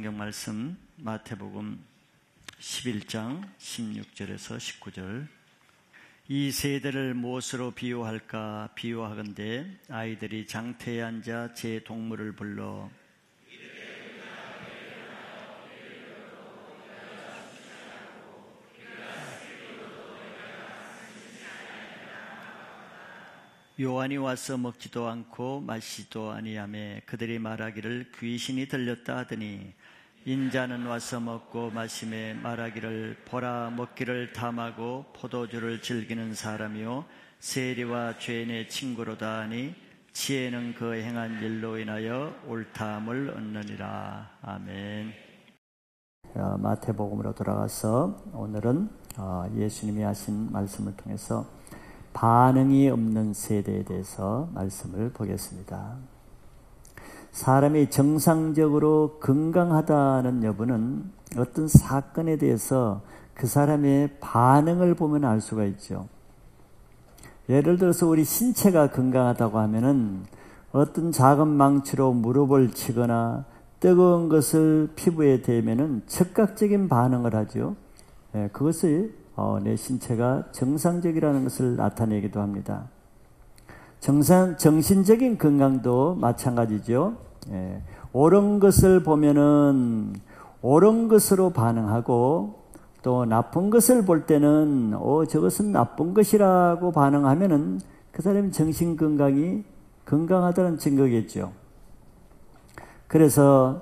성경 말씀 마태복음 11장 16절에서 19절. 이 세대를 무엇으로 비유할까? 비유하건대 아이들이 장태에 앉아 제 동물을 불러 요한이 와서 먹지도 않고 마시지도 아니하며 그들이 말하기를 귀신이 들렸다 하더니 인자는 와서 먹고 마심에 말하기를 보라 먹기를 탐하고 포도주를 즐기는 사람이요 세리와 죄인의 친구로다 하니 지혜는 그 행한 일로 인하여 옳다함을 얻느니라 아멘. 마태복음으로 돌아가서 오늘은 어, 예수님이 하신 말씀을 통해서 반응이 없는 세대에 대해서 말씀을 보겠습니다. 사람이 정상적으로 건강하다는 여부는 어떤 사건에 대해서 그 사람의 반응을 보면 알 수가 있죠. 예를 들어서 우리 신체가 건강하다고 하면은 어떤 작은 망치로 무릎을 치거나 뜨거운 것을 피부에 대면은 즉각적인 반응을 하죠. 예, 그것이 어, 내 신체가 정상적이라는 것을 나타내기도 합니다. 정상, 정신적인 건강도 마찬가지죠. 예, 옳은 것을 보면은 옳은 것으로 반응하고 또 나쁜 것을 볼 때는 어 저것은 나쁜 것이라고 반응하면은 그 사람의 정신 건강이 건강하다는 증거겠죠. 그래서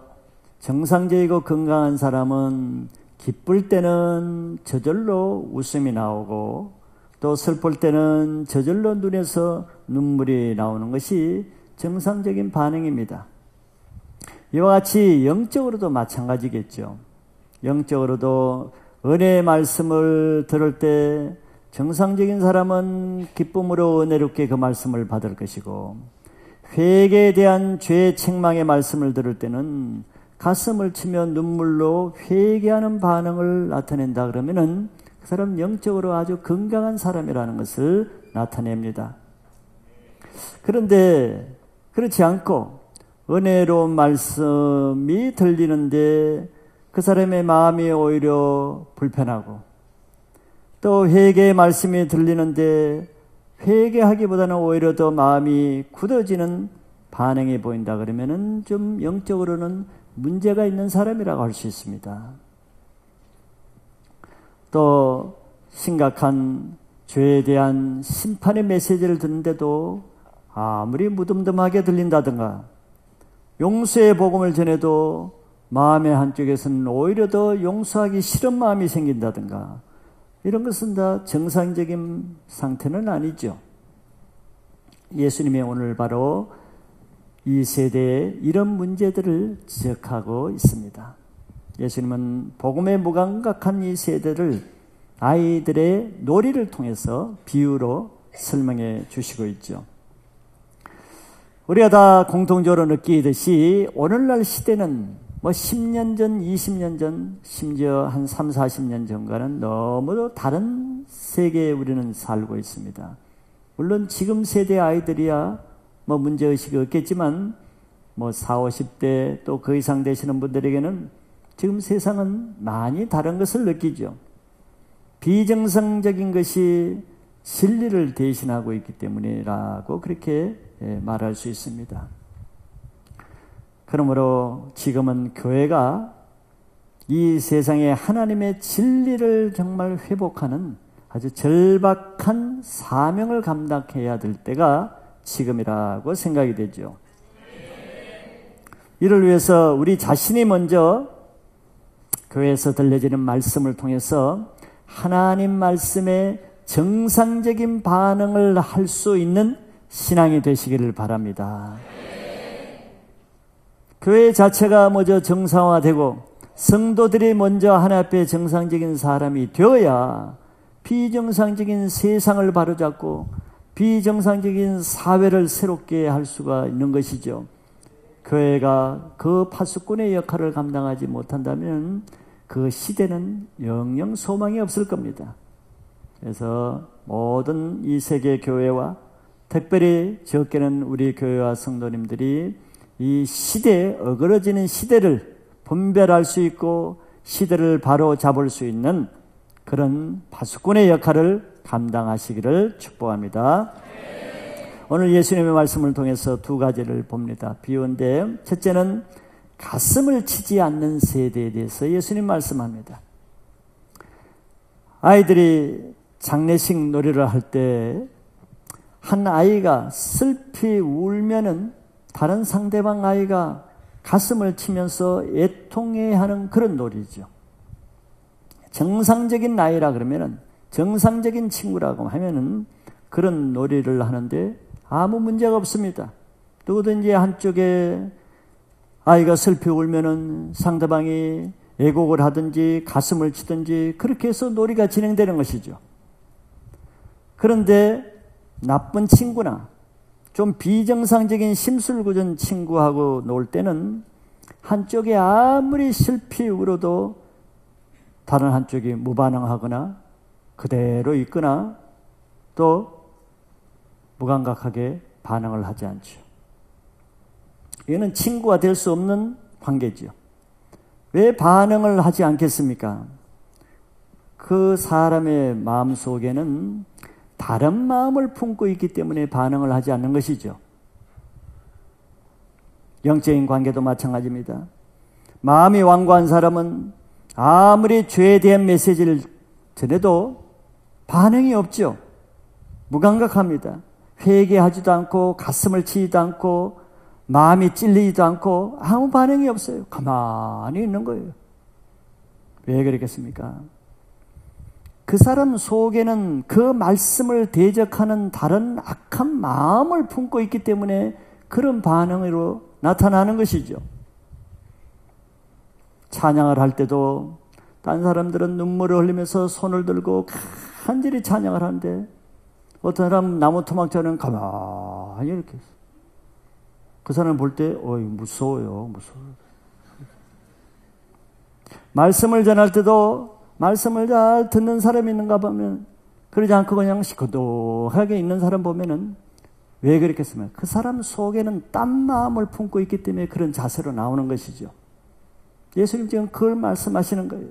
정상적이고 건강한 사람은 기쁠 때는 저절로 웃음이 나오고 또 슬플 때는 저절로 눈에서 눈물이 나오는 것이 정상적인 반응입니다. 이와 같이 영적으로도 마찬가지겠죠. 영적으로도 은혜의 말씀을 들을 때 정상적인 사람은 기쁨으로 은혜롭게 그 말씀을 받을 것이고 회개에 대한 죄 책망의 말씀을 들을 때는 가슴을 치며 눈물로 회개하는 반응을 나타낸다 그러면은 그 사람 영적으로 아주 건강한 사람이라는 것을 나타냅니다. 그런데 그렇지 않고 은혜로운 말씀이 들리는데 그 사람의 마음이 오히려 불편하고 또 회개의 말씀이 들리는데 회개하기보다는 오히려 더 마음이 굳어지는 반응이 보인다 그러면은 좀 영적으로는 문제가 있는 사람이라고 할 수 있습니다. 또 심각한 죄에 대한 심판의 메시지를 듣는데도 아무리 무덤덤하게 들린다든가 용서의 복음을 전해도 마음의 한쪽에서는 오히려 더 용서하기 싫은 마음이 생긴다든가 이런 것은 다 정상적인 상태는 아니죠. 예수님의 오늘 바로 이 세대에 이런 문제들을 지적하고 있습니다. 예수님은 복음에 무감각한 이 세대를 아이들의 놀이를 통해서 비유로 설명해 주시고 있죠. 우리가 다 공통적으로 느끼듯이 오늘날 시대는 뭐 10년 전, 20년 전, 심지어 한 3, 40년 전과는 너무도 다른 세계에 우리는 살고 있습니다. 물론 지금 세대 아이들이야 뭐 문제의식이 없겠지만 뭐 4, 50대 또 그 이상 되시는 분들에게는 지금 세상은 많이 다른 것을 느끼죠. 비정상적인 것이 진리를 대신하고 있기 때문이라고 그렇게 예, 말할 수 있습니다. 그러므로 지금은 교회가 이 세상에 하나님의 진리를 정말 회복하는 아주 절박한 사명을 감당해야 될 때가 지금이라고 생각이 되죠. 이를 위해서 우리 자신이 먼저 교회에서 들려지는 말씀을 통해서 하나님 말씀에 정상적인 반응을 할 수 있는 신앙이 되시기를 바랍니다. 교회 자체가 먼저 정상화되고 성도들이 먼저 하나 앞에 정상적인 사람이 되어야 비정상적인 세상을 바로잡고 비정상적인 사회를 새롭게 할 수가 있는 것이죠. 교회가 그 파수꾼의 역할을 감당하지 못한다면 그 시대는 영영 소망이 없을 겁니다. 그래서 모든 이 세계 교회와 특별히 적게는 우리 교회와 성도님들이 이 시대에 어그러지는 시대를 분별할 수 있고 시대를 바로 잡을 수 있는 그런 파수꾼의 역할을 감당하시기를 축복합니다. 오늘 예수님의 말씀을 통해서 두 가지를 봅니다. 비유인데 첫째는 가슴을 치지 않는 세대에 대해서 예수님 말씀합니다. 아이들이 장례식 놀이를 할 때 한 아이가 슬피 울면은 다른 상대방 아이가 가슴을 치면서 애통해 하는 그런 놀이죠. 정상적인 나이라 그러면은 정상적인 친구라고 하면은 그런 놀이를 하는데 아무 문제가 없습니다. 누구든지 한쪽에 아이가 슬피 울면은 상대방이 애곡을 하든지 가슴을 치든지 그렇게 해서 놀이가 진행되는 것이죠. 그런데 나쁜 친구나 좀 비정상적인 심술궂은 친구하고 놀 때는 한쪽에 아무리 슬피 울어도 다른 한쪽이 무반응하거나 그대로 있거나 또 무감각하게 반응을 하지 않죠. 이거는 친구가 될 수 없는 관계지요. 왜 반응을 하지 않겠습니까? 그 사람의 마음 속에는 다른 마음을 품고 있기 때문에 반응을 하지 않는 것이죠. 영적인 관계도 마찬가지입니다. 마음이 완고한 사람은 아무리 죄에 대한 메시지를 전해도 반응이 없죠. 무감각합니다. 회개하지도 않고 가슴을 치지도 않고 마음이 찔리지도 않고 아무 반응이 없어요. 가만히 있는 거예요. 왜 그랬겠습니까? 그 사람 속에는 그 말씀을 대적하는 다른 악한 마음을 품고 있기 때문에 그런 반응으로 나타나는 것이죠. 찬양을 할 때도 딴 사람들은 눈물을 흘리면서 손을 들고 간절히 찬양을 하는데 어떤 사람 나무 토막자는 가만히 이렇게 그 사람 볼 때, 어이, 무서워요, 무서워요. 말씀을 전할 때도 말씀을 잘 듣는 사람이 있는가 보면 그러지 않고 그냥 시커덕하게 있는 사람 보면은 왜 그랬겠습니까? 그 사람 속에는 딴 마음을 품고 있기 때문에 그런 자세로 나오는 것이죠. 예수님 지금 그걸 말씀하시는 거예요.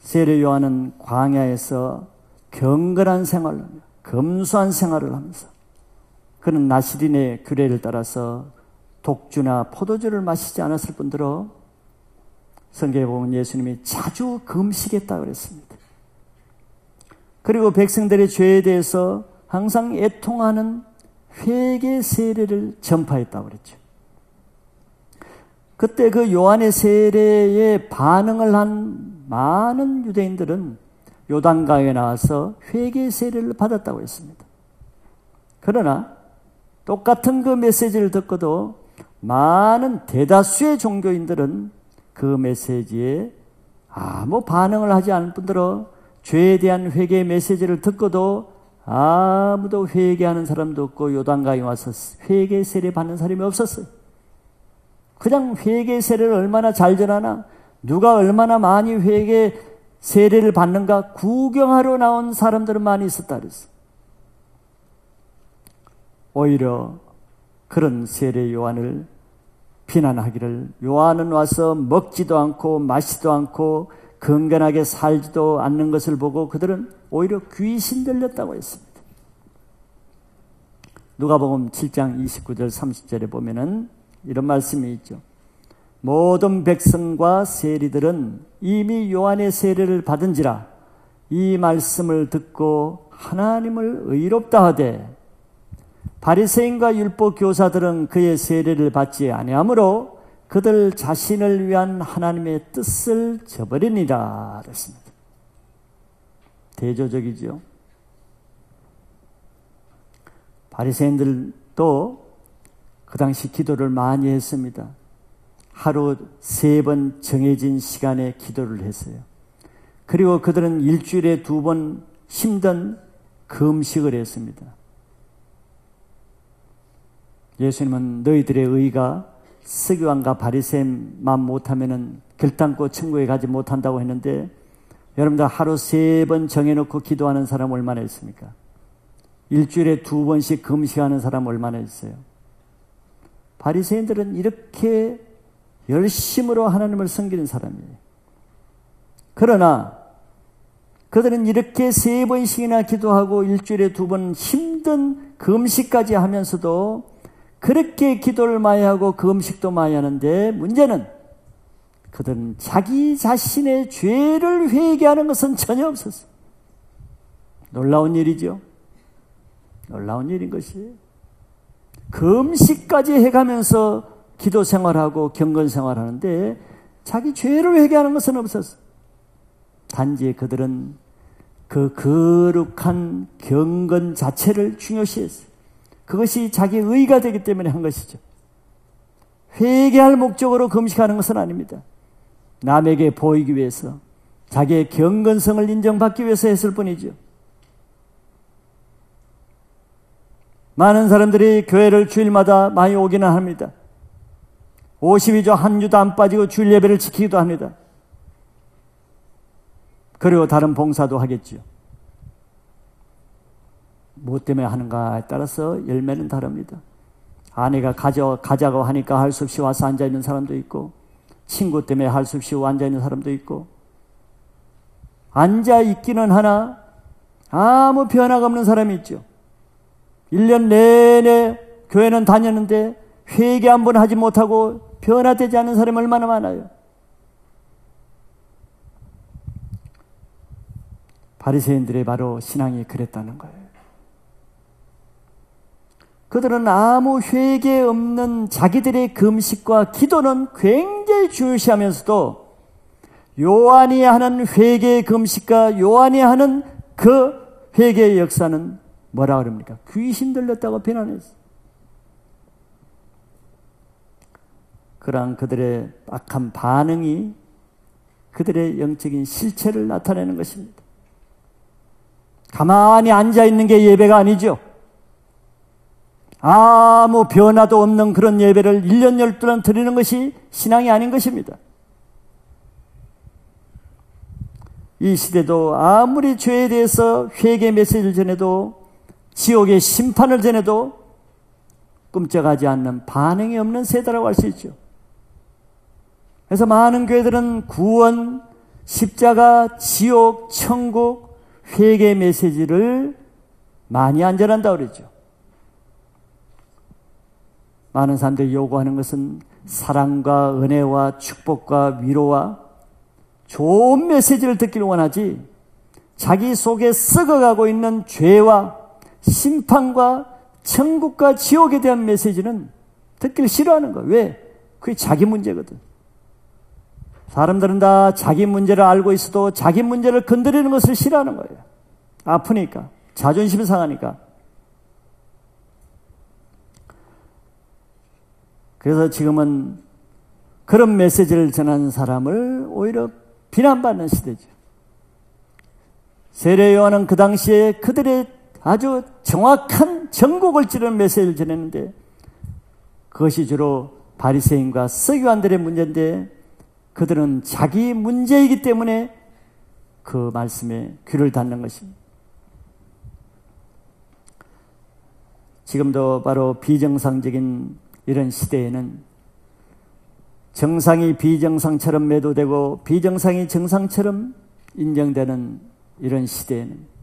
세례 요한은 광야에서 경건한 생활을 하며 검소한 생활을 하면서 그는 나시린의 규례를 따라서 독주나 포도주를 마시지 않았을 뿐더러 성경에 보면 예수님이 자주 금식했다 그랬습니다. 그리고 백성들의 죄에 대해서 항상 애통하는 회개 세례를 전파했다고 그랬죠. 그때 그 요한의 세례에 반응을 한 많은 유대인들은 요단강에 나와서 회개 세례를 받았다고 했습니다. 그러나 똑같은 그 메시지를 듣고도 많은 대다수의 종교인들은 그 메시지에 아무 반응을 하지 않을 뿐더러 죄에 대한 회개 메시지를 듣고도 아무도 회개하는 사람도 없고 요단강에 와서 회개 세례 받는 사람이 없었어요. 그냥 회개 세례를 얼마나 잘 전하나 누가 얼마나 많이 회개 세례를 받는가 구경하러 나온 사람들은 많이 있었다 그랬어. 오히려 그런 세례 요한을 비난하기를 요한은 와서 먹지도 않고 마시도 않고 건강하게 살지도 않는 것을 보고 그들은 오히려 귀신 들렸다고 했습니다. 누가복음 7장 29절 30절에 보면은 이런 말씀이 있죠. 모든 백성과 세리들은 이미 요한의 세례를 받은지라 이 말씀을 듣고 하나님을 의롭다 하되 바리새인과 율법 교사들은 그의 세례를 받지 아니하므로 그들 자신을 위한 하나님의 뜻을 저버리니라 그랬습니다. 대조적이죠. 바리새인들도 그 당시 기도를 많이 했습니다. 하루 세 번 정해진 시간에 기도를 했어요. 그리고 그들은 일주일에 두 번 힘든 금식을 했습니다. 예수님은 너희들의 의가 서기관과 바리새만 못하면은 결단코 천국에 가지 못한다고 했는데 여러분들 하루 세 번 정해놓고 기도하는 사람 얼마나 있습니까? 일주일에 두 번씩 금식하는 사람 얼마나 있어요? 바리새인들은 이렇게 열심으로 하나님을 섬기는 사람이에요. 그러나 그들은 이렇게 세 번씩이나 기도하고 일주일에 두 번 힘든 금식까지 하면서도 그렇게 기도를 많이 하고 금식도 많이 하는데 문제는 그들은 자기 자신의 죄를 회개하는 것은 전혀 없었어요. 놀라운 일이죠. 놀라운 일인 것이 금식까지 해가면서 기도 생활하고 경건 생활하는데 자기 죄를 회개하는 것은 없었어. 단지 그들은 그 거룩한 경건 자체를 중요시했어요. 그것이 자기 의가 되기 때문에 한 것이죠. 회개할 목적으로 금식하는 것은 아닙니다. 남에게 보이기 위해서 자기의 경건성을 인정받기 위해서 했을 뿐이죠. 많은 사람들이 교회를 주일마다 많이 오기는 합니다. 52조 한 주도 안 빠지고 주일 예배를 지키기도 합니다. 그리고 다른 봉사도 하겠지요. 무엇 때문에 하는가에 따라서 열매는 다릅니다. 아내가 가져, 가자고 하니까 할 수 없이 와서 앉아있는 사람도 있고, 친구 때문에 할 수 없이 앉아있는 사람도 있고, 앉아있기는 하나, 아무 변화가 없는 사람이 있죠. 1년 내내 교회는 다녔는데, 회개 한 번 하지 못하고 변화되지 않는 사람이 얼마나 많아요. 바리새인들의 바로 신앙이 그랬다는 거예요. 그들은 아무 회개 없는 자기들의 금식과 기도는 굉장히 중요시하면서도 요한이 하는 회개의 금식과 요한이 하는 그 회개의 역사는 뭐라 그럽니까? 귀신 들렸다고 비난했어. 그러한 그들의 악한 반응이 그들의 영적인 실체를 나타내는 것입니다. 가만히 앉아 있는 게 예배가 아니죠. 아무 변화도 없는 그런 예배를 1년 12년 드리는 것이 신앙이 아닌 것입니다. 이 시대도 아무리 죄에 대해서 회개 메시지를 전해도 지옥의 심판을 전해도 끔찍하지 않는 반응이 없는 세대라고 할 수 있죠. 그래서 많은 교회들은 구원, 십자가, 지옥, 천국, 회개 메시지를 많이 안전한다고 그러죠. 많은 사람들이 요구하는 것은 사랑과 은혜와 축복과 위로와 좋은 메시지를 듣기를 원하지 자기 속에 썩어가고 있는 죄와 심판과 천국과 지옥에 대한 메시지는 듣기를 싫어하는 거야. 왜? 그게 자기 문제거든. 사람들은 다 자기 문제를 알고 있어도 자기 문제를 건드리는 것을 싫어하는 거예요. 아프니까. 자존심이 상하니까. 그래서 지금은 그런 메시지를 전하는 사람을 오히려 비난받는 시대죠. 세례 요한은 그 당시에 그들의 아주 정확한 전곡을 찌르는 메시지를 전했는데 그것이 주로 바리새인과 서기관들의 문제인데 그들은 자기 문제이기 때문에 그 말씀에 귀를 닫는 것입니다. 지금도 바로 비정상적인 이런 시대에는 정상이 비정상처럼 매도되고 비정상이 정상처럼 인정되는 이런 시대에는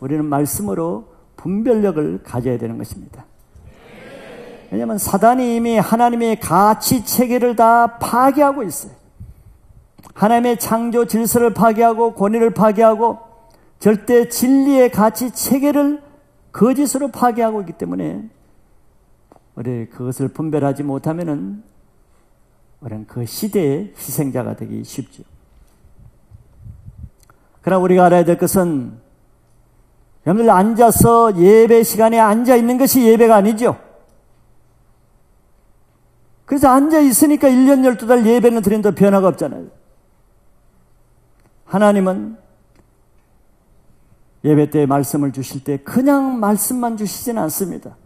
우리는 말씀으로 분별력을 가져야 되는 것입니다. 왜냐하면 사단이 이미 하나님의 가치 체계를 다 파괴하고 있어요. 하나님의 창조 질서를 파괴하고 권위를 파괴하고 절대 진리의 가치 체계를 거짓으로 파괴하고 있기 때문에 우리 그것을 분별하지 못하면은 우리는 그 시대의 희생자가 되기 쉽죠. 그러나 우리가 알아야 될 것은 여러분들 앉아서 예배 시간에 앉아 있는 것이 예배가 아니죠. 그래서 앉아 있으니까 1년 12달 예배는 드린다 변화가 없잖아요. 하나님은 예배 때 말씀을 주실 때 그냥 말씀만 주시지는 않습니다.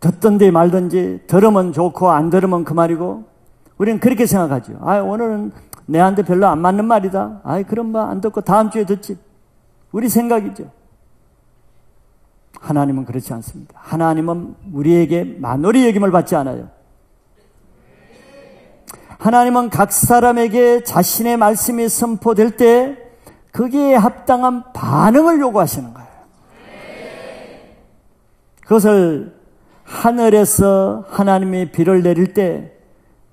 듣던지 말든지 들으면 좋고 안 들으면 그 말이고 우리는 그렇게 생각하죠. 아, 오늘은 내한테 별로 안 맞는 말이다. 아, 그런 말안 듣고 다음 주에 듣지. 우리 생각이죠. 하나님은 그렇지 않습니다. 하나님은 우리에게 만월이 여김을 받지 않아요. 하나님은 각 사람에게 자신의 말씀이 선포될 때 거기에 합당한 반응을 요구하시는 거예요. 그것을 하늘에서 하나님이 비를 내릴 때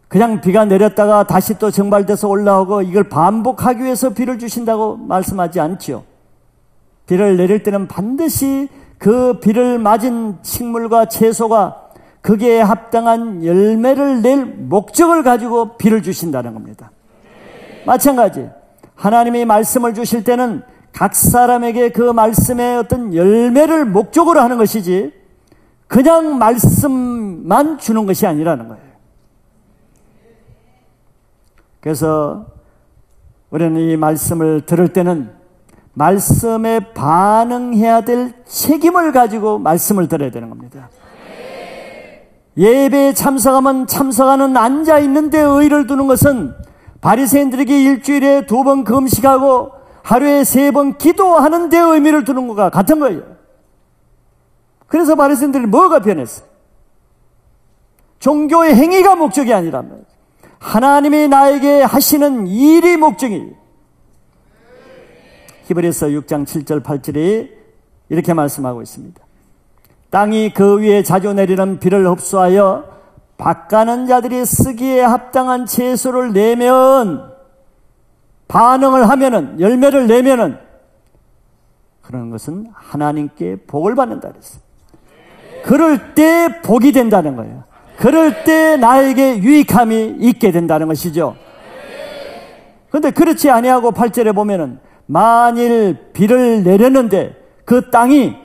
그냥 비가 내렸다가 다시 또 정발돼서 올라오고 이걸 반복하기 위해서 비를 주신다고 말씀하지 않지요. 비를 내릴 때는 반드시 그 비를 맞은 식물과 채소가 거기에 합당한 열매를 낼 목적을 가지고 비를 주신다는 겁니다. 마찬가지. 하나님이 말씀을 주실 때는 각 사람에게 그 말씀의 어떤 열매를 목적으로 하는 것이지 그냥 말씀만 주는 것이 아니라는 거예요. 그래서 우리는 이 말씀을 들을 때는 말씀에 반응해야 될 책임을 가지고 말씀을 들어야 되는 겁니다. 예배에 참석하면 참석하는 앉아 있는데 의를 두는 것은 바리새인들에게 일주일에 두 번 금식하고 하루에 세 번 기도하는 데 의미를 두는 것과 같은 거예요. 그래서 바리새인들이 뭐가 변했어요? 종교의 행위가 목적이 아니라 하나님이 나에게 하시는 일이 목적이 히브리서 6장 7절 8절에 이렇게 말씀하고 있습니다. 땅이 그 위에 자주 내리는 비를 흡수하여 밭가는 자들이 쓰기에 합당한 채소를 내면 반응을 하면은 열매를 내면은 그런 것은 하나님께 복을 받는다 그랬어요. 그럴 때 복이 된다는 거예요. 그럴 때 나에게 유익함이 있게 된다는 것이죠. 그런데 그렇지 아니하고 8절에 보면은 만일 비를 내렸는데 그 땅이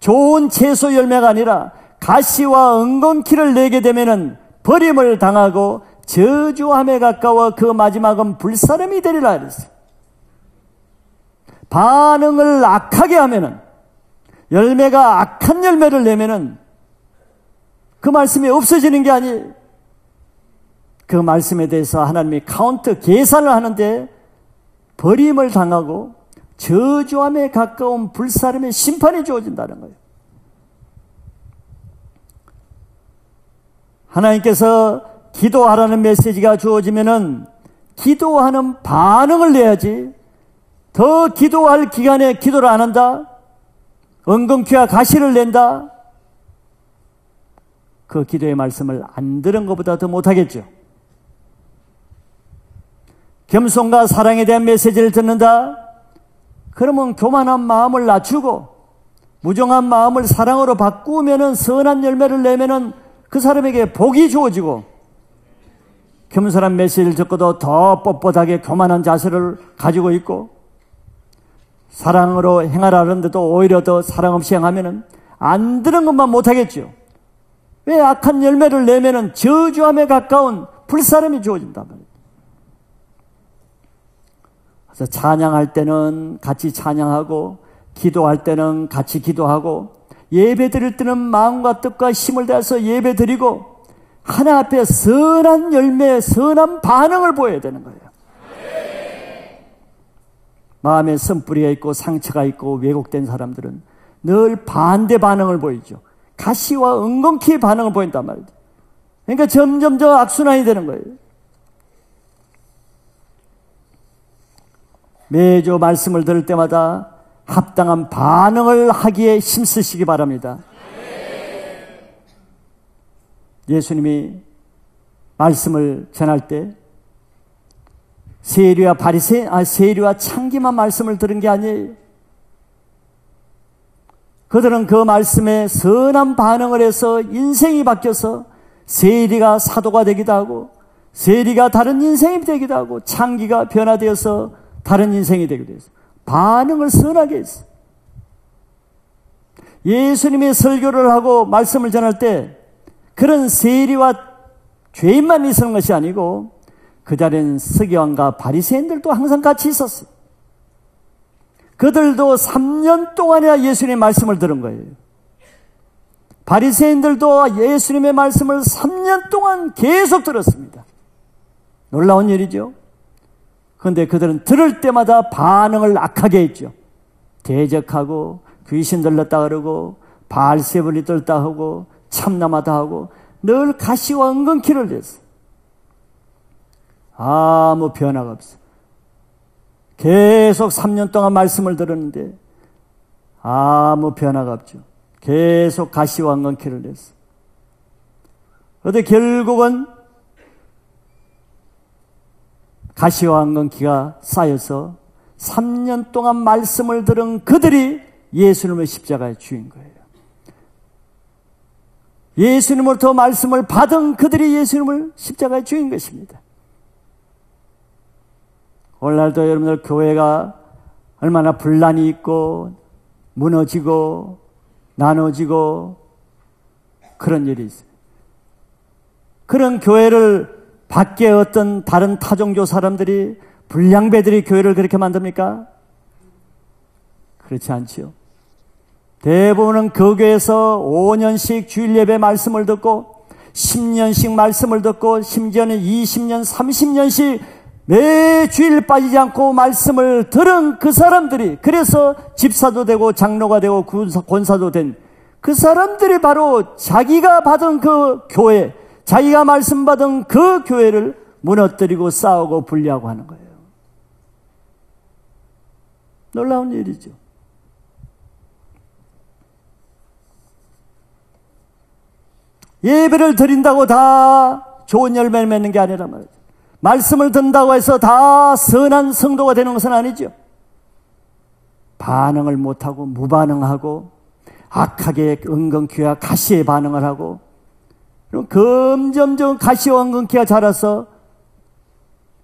좋은 채소 열매가 아니라 가시와 은건키를 내게 되면은 버림을 당하고 저주함에 가까워 그 마지막은 불사름이 되리라 그랬어요. 반응을 악하게 하면은 열매가 악한 열매를 내면은 그 말씀이 없어지는 게 아니 그 말씀에 대해서 하나님이 카운트 계산을 하는데 버림을 당하고 저주함에 가까운 불사름의 심판이 주어진다는 거예요. 하나님께서 기도하라는 메시지가 주어지면은 기도하는 반응을 내야지 더 기도할 기간에 기도를 안 한다? 엉겅퀴와 가시를 낸다? 그 기도의 말씀을 안 들은 것보다 더 못하겠죠. 겸손과 사랑에 대한 메시지를 듣는다? 그러면 교만한 마음을 낮추고 무정한 마음을 사랑으로 바꾸면은 선한 열매를 내면은 그 사람에게 복이 주어지고 겸손한 메시지를 듣고도 더 뻣뻣하게 교만한 자세를 가지고 있고 사랑으로 행하라는데도 오히려 더 사랑 없이 행하면은 안 들은 것만 못하겠죠. 왜 악한 열매를 내면은 저주함에 가까운 불사름이 주어진단 말이에요. 그래서 찬양할 때는 같이 찬양하고 기도할 때는 같이 기도하고 예배 드릴 때는 마음과 뜻과 힘을 다해서 예배 드리고 하나 앞에 선한 열매, 선한 반응을 보여야 되는 거예요. 마음에 선뿌리가 있고 상처가 있고 왜곡된 사람들은 늘 반대 반응을 보이죠. 가시와 은근키의 반응을 보인단 말이죠. 그러니까 점점 더 악순환이 되는 거예요. 매주 말씀을 들을 때마다 합당한 반응을 하기에 힘쓰시기 바랍니다. 예수님이 말씀을 전할 때 세리와 바리새 아 세리와 창기만 말씀을 들은 게 아니에요. 그들은 그 말씀에 선한 반응을 해서 인생이 바뀌어서 세리가 사도가 되기도 하고 세리가 다른 인생이 되기도 하고 창기가 변화되어서 다른 인생이 되기도 했어. 반응을 선하게 했어. 예수님이 설교를 하고 말씀을 전할 때 그런 세리와 죄인만 있었는 것이 아니고 그 자리엔 서기관과 바리새인들도 항상 같이 있었어요. 그들도 3년 동안이나 예수님의 말씀을 들은 거예요. 바리새인들도 예수님의 말씀을 3년 동안 계속 들었습니다. 놀라운 일이죠. 그런데 그들은 들을 때마다 반응을 악하게 했죠. 대적하고 귀신 들렸다 그러고 발세벌이 떨다 하고 참나마다 하고 늘 가시와 은근키를 냈어. 아무 변화가 없어. 계속 3년 동안 말씀을 들었는데 아무 변화가 없죠. 계속 가시와 은근키를 냈어. 그런데 결국은 은근키가 쌓여서 3년 동안 말씀을 들은 그들이 예수님의 십자가에 주인 거예요. 예수님으로부터 말씀을 받은 그들이 예수님을 십자가에 주인 것입니다. 오늘날도 여러분들 교회가 얼마나 분란이 있고 무너지고 나눠지고 그런 일이 있어요. 그런 교회를 밖에 어떤 다른 타종교 사람들이 불량배들이 교회를 그렇게 만듭니까? 그렇지 않지요. 대부분은 그 교회에서 5년씩 주일 예배 말씀을 듣고 10년씩 말씀을 듣고 심지어는 20년, 30년씩 매 주일 빠지지 않고 말씀을 들은 그 사람들이 그래서 집사도 되고 장로가 되고 권사도 된 그 사람들이 바로 자기가 받은 그 교회, 자기가 말씀 받은 그 교회를 무너뜨리고 싸우고 분리하고 하는 거예요. 놀라운 일이죠. 예배를 드린다고 다 좋은 열매를 맺는 게 아니란 말이죠. 말씀을 듣는다고 해서 다 선한 성도가 되는 것은 아니죠. 반응을 못하고 무반응하고 악하게 은근키와 가시에 반응을 하고 그럼 점점점 가시와 은근키가 자라서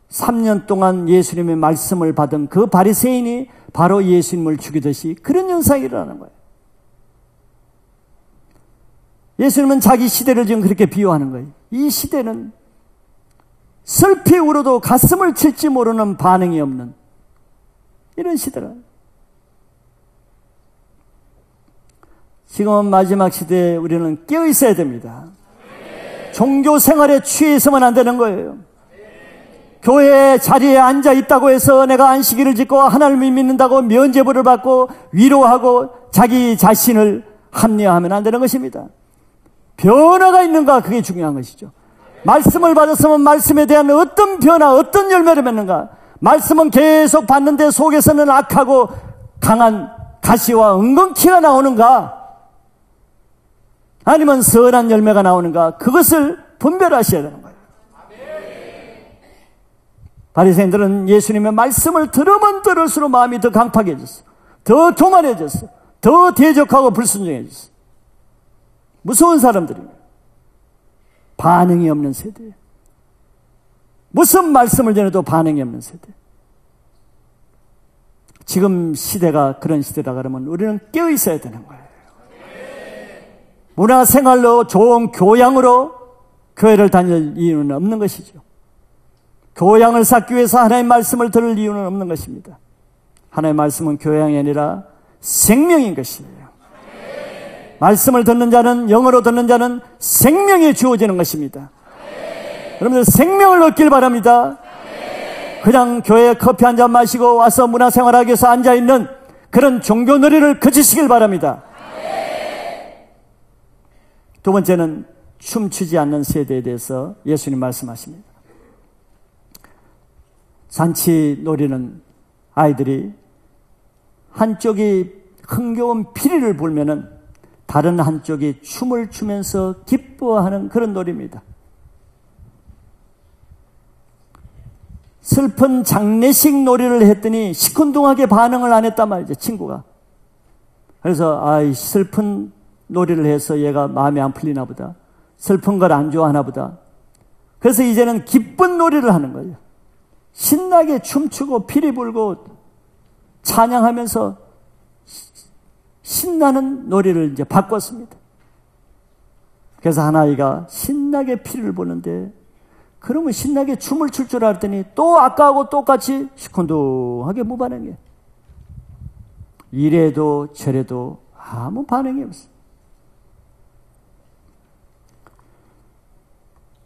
3년 동안 예수님의 말씀을 받은 그 바리새인이 바로 예수님을 죽이듯이 그런 현상이 일어나는 거예요. 예수님은 자기 시대를 지금 그렇게 비유하는 거예요. 이 시대는 슬피 울어도 가슴을 칠지 모르는 반응이 없는 이런 시대라. 지금은 마지막 시대에 우리는 깨어 있어야 됩니다. 종교 생활에 취해서만 안 되는 거예요. 교회 자리에 앉아 있다고 해서 내가 안식일을 짓고 하나님을 믿는다고 면죄부를 받고 위로하고 자기 자신을 합리화하면 안 되는 것입니다. 변화가 있는가 그게 중요한 것이죠. 말씀을 받았으면 말씀에 대한 어떤 변화, 어떤 열매를 맺는가. 말씀은 계속 받는데 속에서는 악하고 강한 가시와 은근키가 나오는가? 아니면 선한 열매가 나오는가? 그것을 분별하셔야 되는 거예요. 바리새인들은 예수님의 말씀을 들으면 들을수록 마음이 더 강팍해졌어. 더 교만해졌어. 더 대적하고 불순종해졌어. 무서운 사람들입니다. 반응이 없는 세대. 무슨 말씀을 전해도 반응이 없는 세대. 지금 시대가 그런 시대다 그러면 우리는 깨어 있어야 되는 거예요. 문화생활로 좋은 교양으로 교회를 다닐 이유는 없는 것이죠. 교양을 쌓기 위해서 하나님의 말씀을 들을 이유는 없는 것입니다. 하나님의 말씀은 교양이 아니라 생명인 것이에요. 말씀을 듣는 자는 영어로 듣는 자는 생명이 주어지는 것입니다. 여러분들 생명을 얻길 바랍니다. 그냥 교회 커피 한 잔 마시고 와서 문화생활하기 위해서 앉아있는 그런 종교놀이를 그치시길 바랍니다. 두 번째는 춤추지 않는 세대에 대해서 예수님 말씀하십니다. 잔치 놀이는 아이들이 한쪽이 흥겨운 피리를 불면은 다른 한쪽이 춤을 추면서 기뻐하는 그런 놀이입니다. 슬픈 장례식 놀이를 했더니 시큰둥하게 반응을 안 했단 말이죠, 친구가. 그래서, 아, 슬픈 놀이를 해서 얘가 마음이 안 풀리나 보다. 슬픈 걸 안 좋아하나 보다. 그래서 이제는 기쁜 놀이를 하는 거예요. 신나게 춤추고 피리 불고 찬양하면서 신나는 놀이를 이제 바꿨습니다. 그래서 한 아이가 신나게 피를 보는데 그러면 신나게 춤을 출 줄 알았더니 또 아까하고 똑같이 시큰둥하게 무반응해. 이래도 저래도 아무 반응이 없어.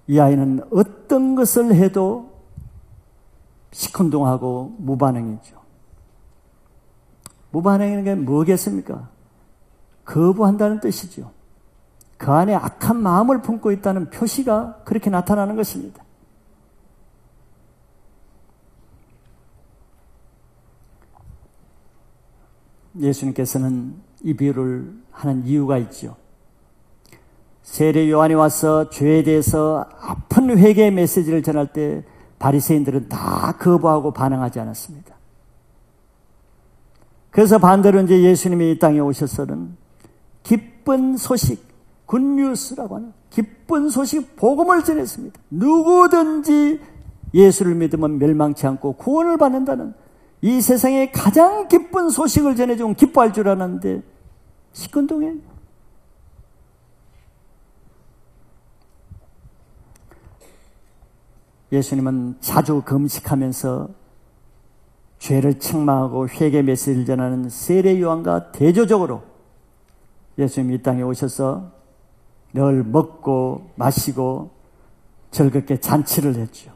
이 아이는 어떤 것을 해도 시큰둥하고 무반응이죠. 무반응이라는 게 뭐겠습니까? 거부한다는 뜻이죠. 그 안에 악한 마음을 품고 있다는 표시가 그렇게 나타나는 것입니다. 예수님께서는 이 비유를 하는 이유가 있죠. 세례 요한이 와서 죄에 대해서 아픈 회개의 메시지를 전할 때 바리새인들은 다 거부하고 반응하지 않았습니다. 그래서 반대로 이제 예수님이 이 땅에 오셔서는 기쁜 소식, 굿뉴스라고 하는 기쁜 소식, 복음을 전했습니다. 누구든지 예수를 믿으면 멸망치 않고 구원을 받는다는 이 세상에 가장 기쁜 소식을 전해주면 기뻐할 줄 알았는데 시큰둥해. 예수님은 자주 금식하면서 죄를 책망하고 회개 메시지를 전하는 세례 요한과 대조적으로 예수님이 이 땅에 오셔서 늘 먹고 마시고 즐겁게 잔치를 했죠.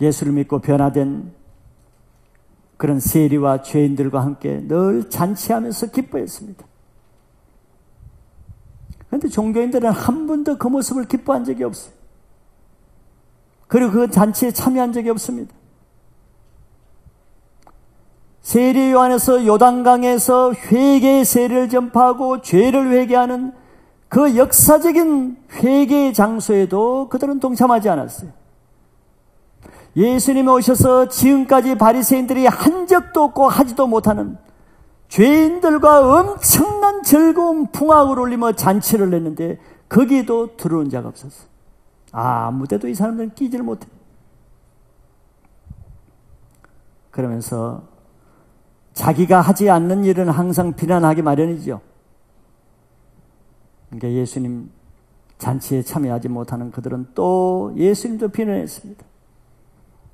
예수를 믿고 변화된 그런 세리와 죄인들과 함께 늘 잔치하면서 기뻐했습니다. 그런데 종교인들은 한 번도 그 모습을 기뻐한 적이 없어요. 그리고 그 잔치에 참여한 적이 없습니다. 세례 요한에서 요단강에서 회개의 세례를 전파하고 죄를 회개하는 그 역사적인 회개의 장소에도 그들은 동참하지 않았어요. 예수님이 오셔서 지금까지 바리새인들이 한 적도 없고 하지도 못하는 죄인들과 엄청난 즐거운 풍악을 올리며 잔치를 했는데 거기도 들어온 자가 없었어요. 아무데도 이 사람들은 끼지를 못해. 그러면서 자기가 하지 않는 일은 항상 비난하기 마련이죠. 그러니까 예수님 잔치에 참여하지 못하는 그들은 또 예수님도 비난했습니다.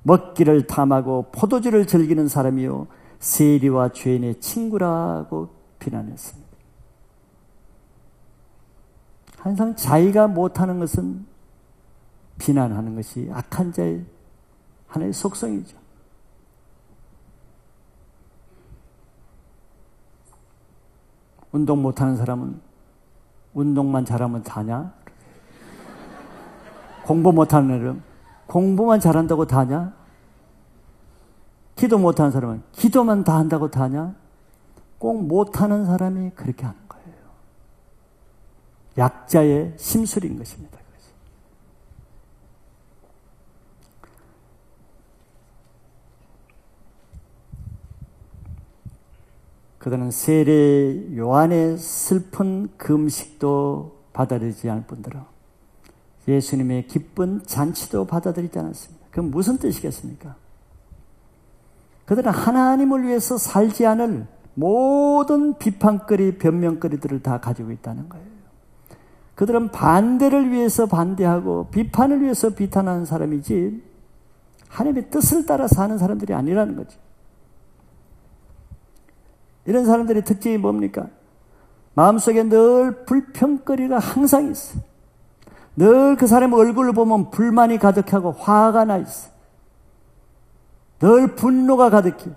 먹기를 탐하고 포도주를 즐기는 사람이요 세리와 죄인의 친구라고 비난했습니다. 항상 자기가 못하는 것은 비난하는 것이 악한 자의 하나의 속성이죠. 운동 못하는 사람은 운동만 잘하면 다냐? 공부 못하는 애는 공부만 잘한다고 다냐? 기도 못하는 사람은 기도만 다 한다고 다냐? 꼭 못하는 사람이 그렇게 하는 거예요. 약자의 심술인 것입니다. 그들은 세례 요한의 슬픈 금식도 받아들이지 않을 뿐더러 예수님의 기쁜 잔치도 받아들이지 않았습니다. 그럼 무슨 뜻이겠습니까? 그들은 하나님을 위해서 살지 않을 모든 비판거리, 변명거리들을 다 가지고 있다는 거예요. 그들은 반대를 위해서 반대하고 비판을 위해서 비판하는 사람이지 하나님의 뜻을 따라 사는 사람들이 아니라는 거죠. 이런 사람들의 특징이 뭡니까? 마음속에 늘 불평거리가 항상 있어. 늘 그 사람의 얼굴을 보면 불만이 가득하고 화가 나 있어. 늘 분노가 가득해.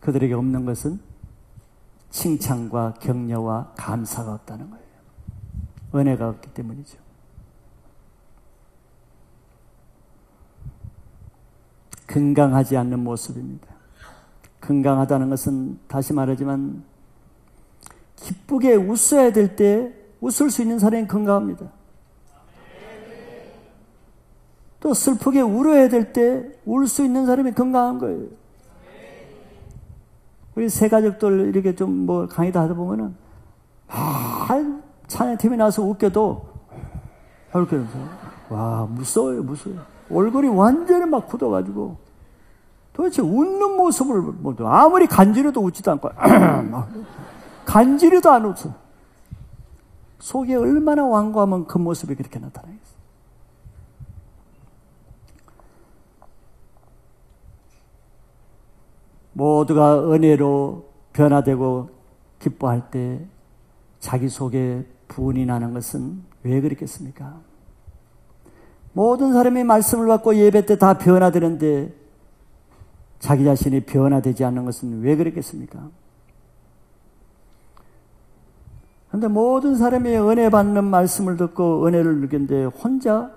그들에게 없는 것은 칭찬과 격려와 감사가 없다는 거예요. 은혜가 없기 때문이죠. 건강하지 않는 모습입니다. 건강하다는 것은 다시 말하지만 기쁘게 웃어야 될 때 웃을 수 있는 사람이 건강합니다. 또 슬프게 울어야 될 때 울 수 있는 사람이 건강한 거예요. 우리 세 가족들 이렇게 좀 뭐 강의 다 하다 보면은 아, 찬양팀이 나서 웃겨도 이렇게 와 무서워요 무서워요. 얼굴이 완전히 막 굳어가지고 도대체 웃는 모습을 뭐 아무리 간지러도 웃지도 않고 간지러도 안 웃어. 속에 얼마나 완고하면 그 모습이 그렇게 나타나겠어. 모두가 은혜로 변화되고 기뻐할 때 자기 속에 분이 나는 것은 왜 그렇겠습니까? 모든 사람이 말씀을 받고 예배 때 다 변화되는데 자기 자신이 변화되지 않는 것은 왜 그랬겠습니까? 그런데 모든 사람이 은혜 받는 말씀을 듣고 은혜를 누겼는데 혼자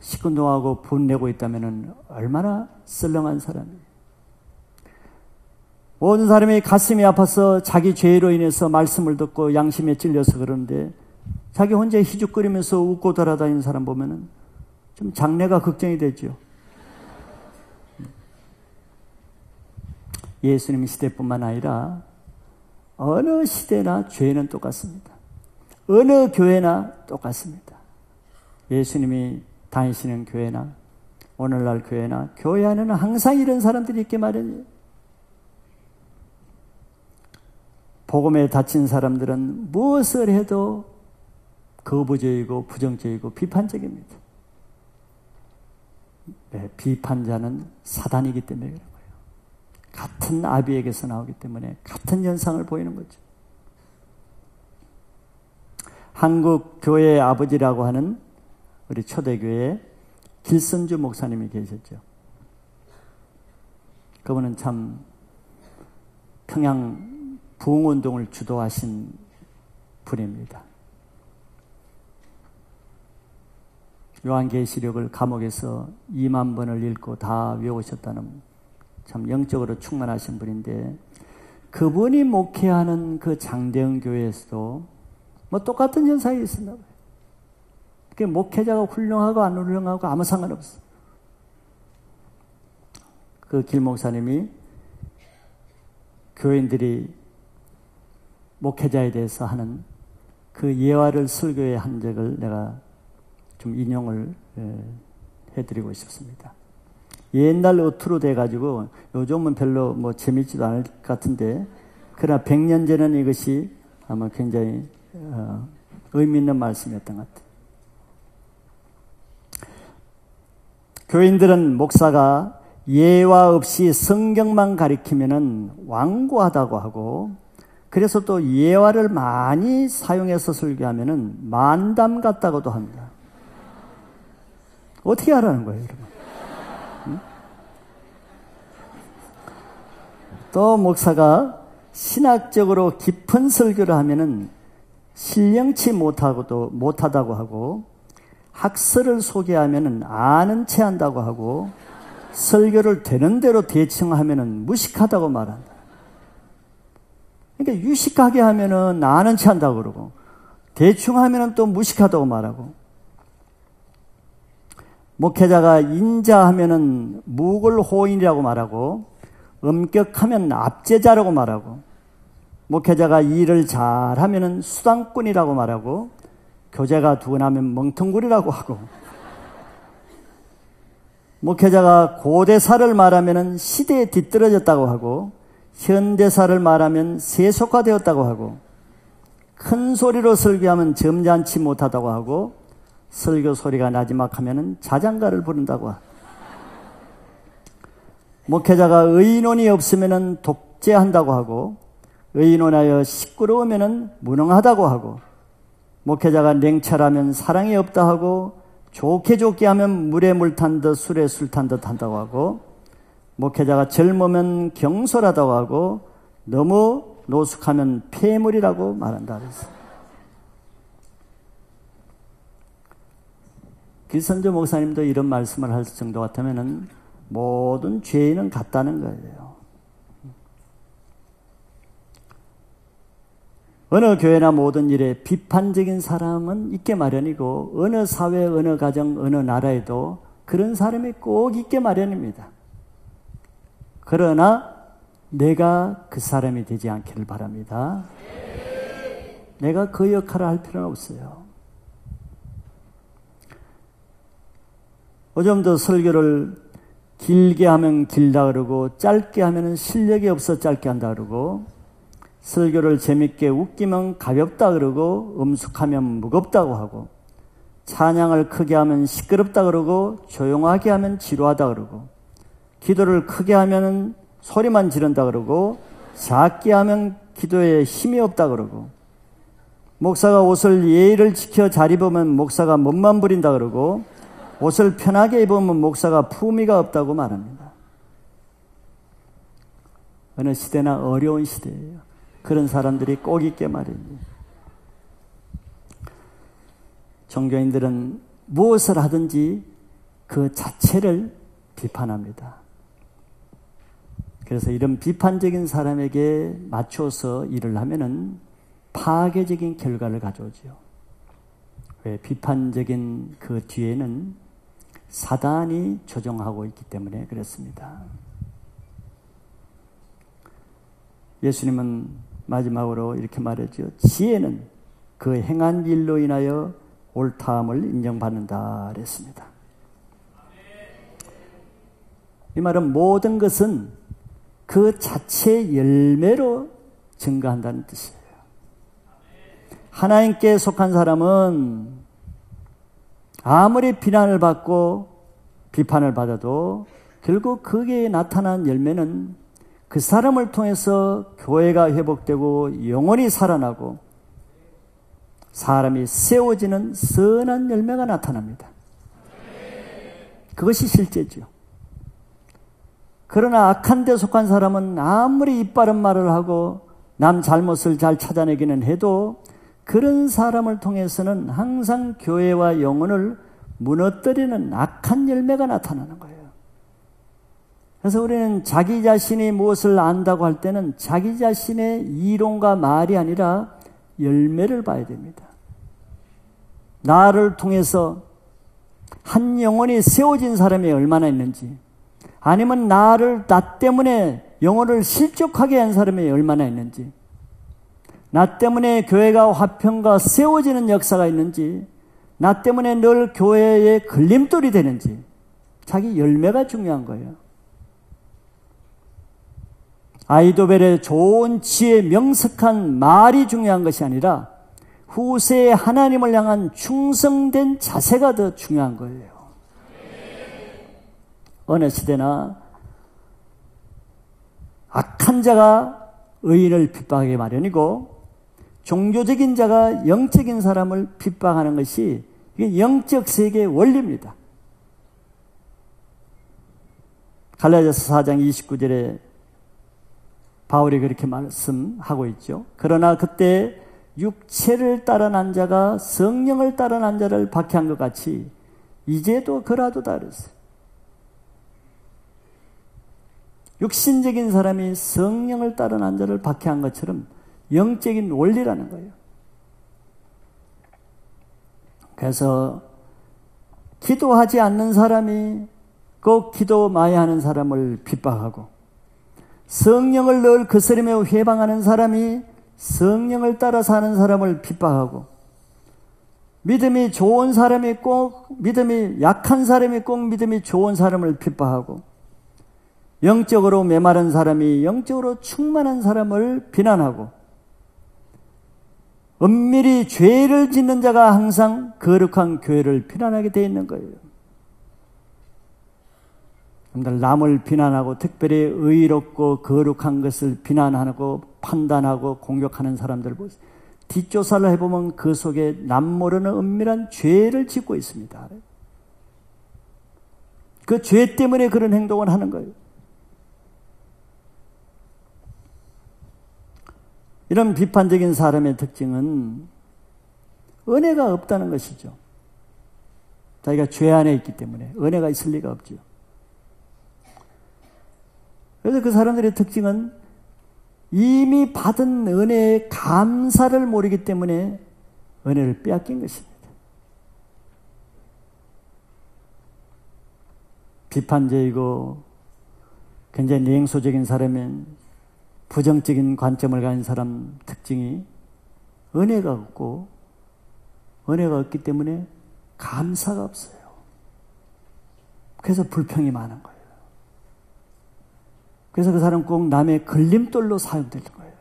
시큰둥하고 분내고 있다면 얼마나 썰렁한 사람이에요. 모든 사람이 가슴이 아파서 자기 죄로 인해서 말씀을 듣고 양심에 찔려서 그러는데 자기 혼자 희죽거리면서 웃고 돌아다니는 사람 보면은 좀 장래가 걱정이 되죠. 예수님 시대뿐만 아니라 어느 시대나 죄는 똑같습니다. 어느 교회나 똑같습니다. 예수님이 다니시는 교회나 오늘날 교회나 교회 안에는 항상 이런 사람들이 있게 마련이에요. 복음에 다친 사람들은 무엇을 해도 거부적이고 부정적이고 비판적입니다. 네, 비판자는 사단이기 때문에 그런 거예요. 같은 아비에게서 나오기 때문에 같은 현상을 보이는 거죠. 한국 교회의 아버지라고 하는 우리 초대교회 길선주 목사님이 계셨죠. 그분은 참 평양 부흥운동을 주도하신 분입니다. 요한계시록을 감옥에서 2만 번을 읽고 다 외우셨다는 참 영적으로 충만하신 분인데 그분이 목회하는 그 장대현 교회에서도 뭐 똑같은 현상이 있었나 봐요. 그 목회자가 훌륭하고 안 훌륭하고 아무 상관없어. 그 길목사님이 교인들이 목회자에 대해서 하는 그 예화를 설교에 한 적을 내가 좀 인용을 해드리고 싶습니다. 옛날 어투로 돼가지고 요즘은 별로 뭐 재밌지도 않을 것 같은데 그러나 100년 전에는 이것이 아마 굉장히 어, 의미 있는 말씀이었던 것 같아요. 교인들은 목사가 예화 없이 성경만 가리키면은 완고하다고 하고 그래서 또 예화를 많이 사용해서 설교하면은 만담 같다고도 합니다. 어떻게 하라는 거예요, 여러분? 응? 또 목사가 신학적으로 깊은 설교를 하면은 신령치 못하고도 못하다고 하고 학설을 소개하면은 아는 체 한다고 하고 설교를 되는 대로 대충 하면은 무식하다고 말한다. 그러니까 유식하게 하면은 나는 찬다고 그러고 대충 하면은 또 무식하다고 말하고 목회자가 인자하면은 무골호인이라고 말하고 엄격하면 압제자라고 말하고 목회자가 일을 잘하면은 수당꾼이라고 말하고 교제가 두근하면 멍텅구리라고 하고 목회자가 고대사를 말하면은 시대에 뒤떨어졌다고 하고 현대사를 말하면 세속화되었다고 하고 큰 소리로 설교하면 점잖지 못하다고 하고 설교 소리가 나지막 하면 자장가를 부른다고 목회자가 의논이 없으면 독재한다고 하고 의논하여 시끄러우면 무능하다고 하고 목회자가 냉철하면 사랑이 없다 하고 좋게 좋게 하면 물에 물 탄 듯 술에 술 탄 듯 한다고 하고 목회자가 젊으면 경솔하다고 하고 너무 노숙하면 폐물이라고 말한다 그랬어. 길선조 목사님도 이런 말씀을 할 정도 같으면은 모든 죄인은 같다는 거예요. 어느 교회나 모든 일에 비판적인 사람은 있게 마련이고 어느 사회, 어느 가정, 어느 나라에도 그런 사람이 꼭 있게 마련입니다. 그러나 내가 그 사람이 되지 않기를 바랍니다. 내가 그 역할을 할 필요는 없어요. 어좀더 설교를 길게 하면 길다 그러고 짧게 하면 실력이 없어 짧게 한다 그러고 설교를 재밌게 웃기면 가볍다 그러고 음숙하면 무겁다고 하고 찬양을 크게 하면 시끄럽다 그러고 조용하게 하면 지루하다 그러고 기도를 크게 하면 소리만 지른다 그러고 작게 하면 기도에 힘이 없다 그러고 목사가 옷을 예의를 지켜 잘 입으면 목사가 몸만 부린다 그러고 옷을 편하게 입으면 목사가 품위가 없다고 말합니다. 어느 시대나 어려운 시대예요. 그런 사람들이 꼭 있게 말입니다. 종교인들은 무엇을 하든지 그 자체를 비판합니다. 그래서 이런 비판적인 사람에게 맞춰서 일을 하면은 파괴적인 결과를 가져오죠. 왜 비판적인 그 뒤에는 사단이 조종하고 있기 때문에 그렇습니다. 예수님은 마지막으로 이렇게 말했죠. 지혜는 그 행한 일로 인하여 옳다함을 인정받는다 그랬습니다. 이 말은 모든 것은 그 자체 열매로 증가한다는 뜻이에요. 하나님께 속한 사람은 아무리 비난을 받고 비판을 받아도 결국 거기에 나타난 열매는 그 사람을 통해서 교회가 회복되고 영원히 살아나고 사람이 세워지는 선한 열매가 나타납니다. 그것이 실제죠. 그러나 악한 데 속한 사람은 아무리 이빠른 말을 하고 남 잘못을 잘 찾아내기는 해도 그런 사람을 통해서는 항상 교회와 영혼을 무너뜨리는 악한 열매가 나타나는 거예요. 그래서 우리는 자기 자신이 무엇을 안다고 할 때는 자기 자신의 이론과 말이 아니라 열매를 봐야 됩니다. 나를 통해서 한 영혼이 세워진 사람이 얼마나 있는지, 아니면 나를, 나 때문에 영혼을 실족하게 한 사람이 얼마나 있는지, 나 때문에 교회가 화평과 세워지는 역사가 있는지, 나 때문에 늘 교회의 걸림돌이 되는지, 자기 열매가 중요한 거예요. 아이도벨의 좋은 지혜, 명석한 말이 중요한 것이 아니라 후세의 하나님을 향한 충성된 자세가 더 중요한 거예요. 어느 시대나 악한 자가 의인을 핍박하기 마련이고 종교적인 자가 영적인 사람을 핍박하는 것이 이게 영적 세계의 원리입니다. 갈라디아서 4장 29절에 바울이 그렇게 말씀하고 있죠. 그러나 그때 육체를 따라 난 자가 성령을 따라 난 자를 박해한 것 같이 이제도 그라도 다르어요 육신적인 사람이 성령을 따라 난 자를 박해한 것처럼 영적인 원리라는 거예요. 그래서 기도하지 않는 사람이 꼭 기도 많이 하는 사람을 핍박하고 성령을 늘 거스르며 회방하는 사람이 성령을 따라 사는 사람을 핍박하고 믿음이 좋은 사람이 꼭 믿음이 약한 사람이 꼭 믿음이 좋은 사람을 핍박하고 영적으로 메마른 사람이 영적으로 충만한 사람을 비난하고 은밀히 죄를 짓는 자가 항상 거룩한 교회를 비난하게 되어 있는 거예요. 남을 비난하고 특별히 의롭고 거룩한 것을 비난하고 판단하고 공격하는 사람들 보세요. 뒷조사를 해보면 그 속에 남 모르는 은밀한 죄를 짓고 있습니다. 그 죄 때문에 그런 행동을 하는 거예요. 이런 비판적인 사람의 특징은 은혜가 없다는 것이죠. 자기가 죄 안에 있기 때문에 은혜가 있을 리가 없죠. 그래서 그 사람들의 특징은 이미 받은 은혜의 감사를 모르기 때문에 은혜를 빼앗긴 것입니다. 비판적이고 굉장히 냉소적인 사람은 부정적인 관점을 가진 사람 특징이 은혜가 없고 은혜가 없기 때문에 감사가 없어요. 그래서 불평이 많은 거예요. 그래서 그 사람 꼭 남의 걸림돌로 사용되는 거예요.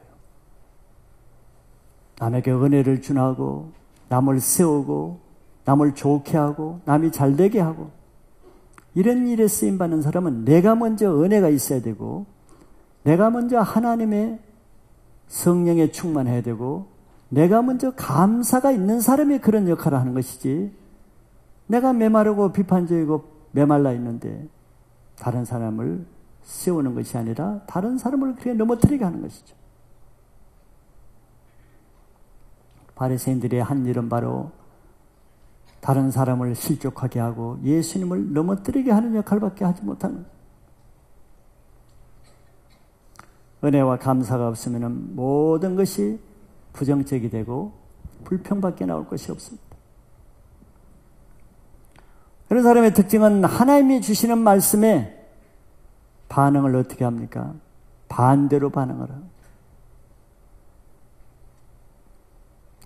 남에게 은혜를 준하고 남을 세우고 남을 좋게 하고 남이 잘 되게 하고 이런 일에 쓰임 받는 사람은 내가 먼저 은혜가 있어야 되고 내가 먼저 하나님의 성령에 충만해야 되고 내가 먼저 감사가 있는 사람이 그런 역할을 하는 것이지 내가 메마르고 비판적이고 메말라 있는데 다른 사람을 세우는 것이 아니라 다른 사람을 그렇게 넘어뜨리게 하는 것이죠. 바리새인들의 한 일은 바로 다른 사람을 실족하게 하고 예수님을 넘어뜨리게 하는 역할밖에 하지 못하는 은혜와 감사가 없으면 모든 것이 부정적이 되고 불평밖에 나올 것이 없습니다. 그런 사람의 특징은 하나님이 주시는 말씀에 반응을 어떻게 합니까? 반대로 반응을 합니다.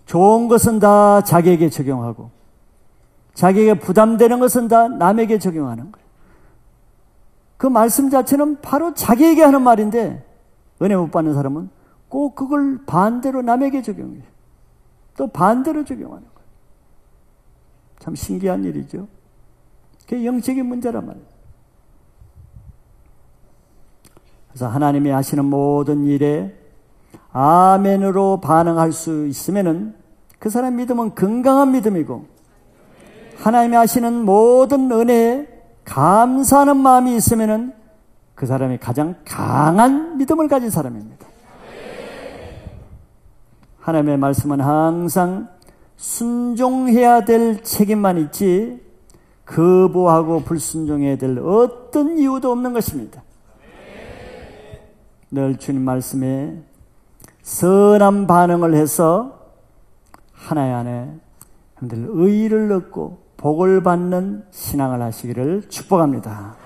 좋은 것은 다 자기에게 적용하고 자기에게 부담되는 것은 다 남에게 적용하는 거예요. 그 말씀 자체는 바로 자기에게 하는 말인데 은혜 못 받는 사람은 꼭 그걸 반대로 남에게 적용해요. 또 반대로 적용하는 거예요. 참 신기한 일이죠. 그게 영적인 문제란 말이에요. 그래서 하나님이 하시는 모든 일에 아멘으로 반응할 수 있으면은 그 사람 믿음은 건강한 믿음이고 하나님이 하시는 모든 은혜에 감사하는 마음이 있으면은 그 사람이 가장 강한 믿음을 가진 사람입니다. 하나님의 말씀은 항상 순종해야 될 책임만 있지 거부하고 불순종해야 될 어떤 이유도 없는 것입니다. 늘 주님 말씀에 선한 반응을 해서 하나의 안에 여러분들 의를 얻고 복을 받는 신앙을 하시기를 축복합니다.